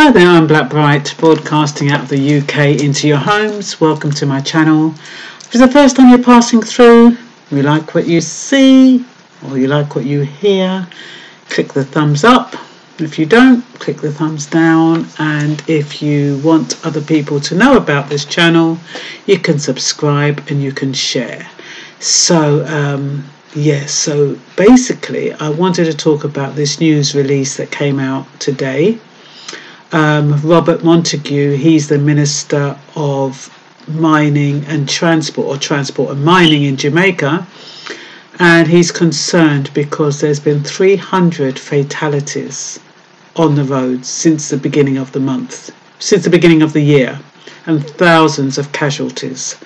Hi there, I'm Blackbright, broadcasting out of the UK into your homes. Welcome to my channel. If it's the first time you're passing through, you like what you see or you like what you hear, click the thumbs up. If you don't, click the thumbs down. And if you want other people to know about this channel, you can subscribe and you can share. So, um, yes, yeah, so basically, I wanted to talk about this news release that came out today um, Robert Montague, he's the Minister of Mining and Transport, or Transport and Mining in Jamaica, and he's concerned because there's been 300 fatalities on the roads since the beginning of the month, since the beginning of the year, and thousands of casualties.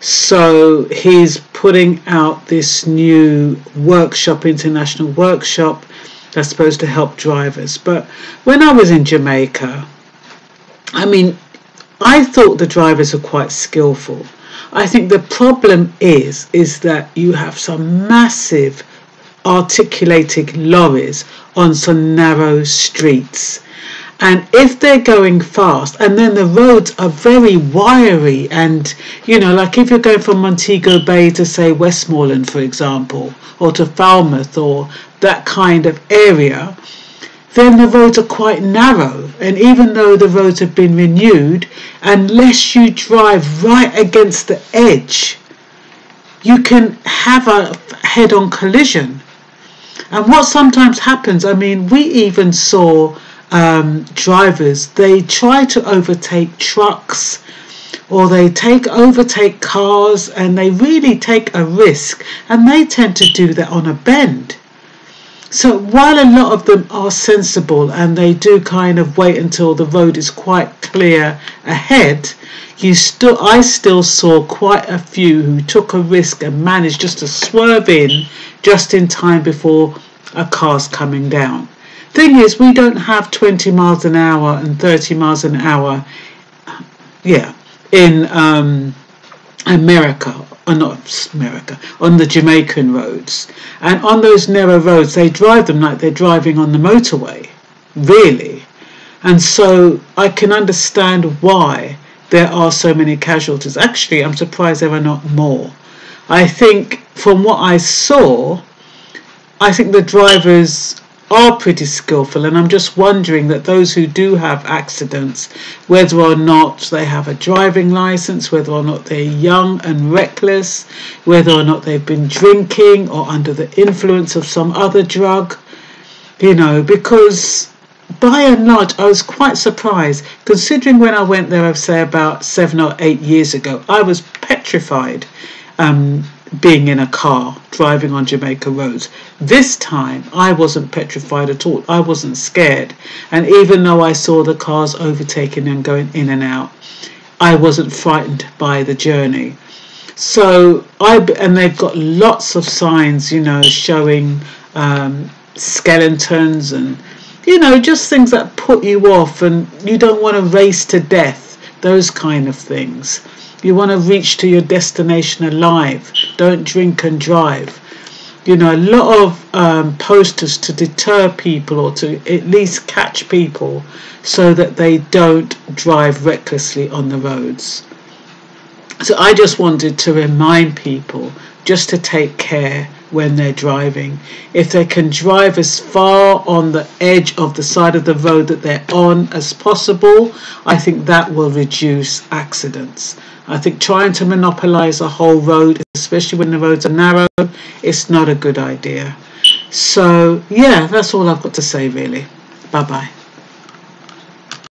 So he's putting out this new workshop, international workshop, that's supposed to help drivers. But when I was in Jamaica, I mean, I thought the drivers are quite skillful. I think the problem is is that you have some massive articulated lorries on some narrow streets and if they're going fast, and then the roads are very wiry, and you know, like if you're going from Montego Bay to say Westmoreland, for example, or to Falmouth, or that kind of area, then the roads are quite narrow. And even though the roads have been renewed, unless you drive right against the edge, you can have a head on collision. And what sometimes happens, I mean, we even saw um, drivers, they try to overtake trucks or they take overtake cars and they really take a risk and they tend to do that on a bend. So while a lot of them are sensible and they do kind of wait until the road is quite clear ahead, you still I still saw quite a few who took a risk and managed just to swerve in just in time before a car's coming down. Thing is, we don't have 20 miles an hour and 30 miles an hour, yeah, in um, America, or not America, on the Jamaican roads. And on those narrow roads, they drive them like they're driving on the motorway, really. And so I can understand why there are so many casualties. Actually, I'm surprised there are not more. I think from what I saw, I think the drivers are pretty skillful and I'm just wondering that those who do have accidents whether or not they have a driving license whether or not they're young and reckless whether or not they've been drinking or under the influence of some other drug you know because by and large I was quite surprised. Considering when I went there I'd say about seven or eight years ago I was petrified um, being in a car driving on Jamaica roads. This time I wasn't petrified at all. I wasn't scared. And even though I saw the cars overtaking and going in and out, I wasn't frightened by the journey. So I and they've got lots of signs, you know, showing um, skeletons and you know just things that put you off and you don't want to race to death. Those kind of things. You want to reach to your destination alive. Don't drink and drive. You know, a lot of um, posters to deter people or to at least catch people so that they don't drive recklessly on the roads. So I just wanted to remind people just to take care when they're driving. If they can drive as far on the edge of the side of the road that they're on as possible, I think that will reduce accidents. I think trying to monopolize a whole road, especially when the roads are narrow, it's not a good idea. So, yeah, that's all I've got to say, really. Bye bye.